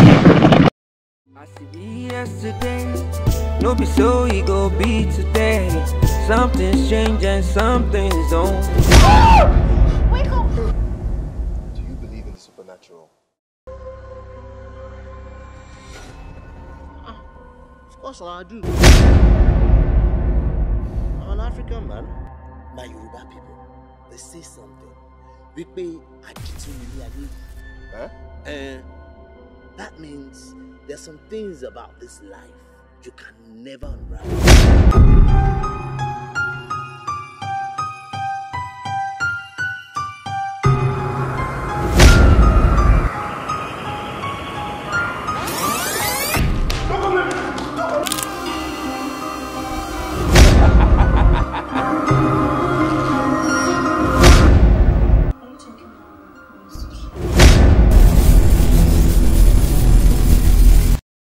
I see yesterday, no be so he go be today. Something's changing, something's on. Wake up! Do you believe in the supernatural? Ah, of course I do. I'm an African man. My Yoruba people, they say something. Wípé àdìtú nílé ayé. Huh? And that means there's some things about this life you can never unravel.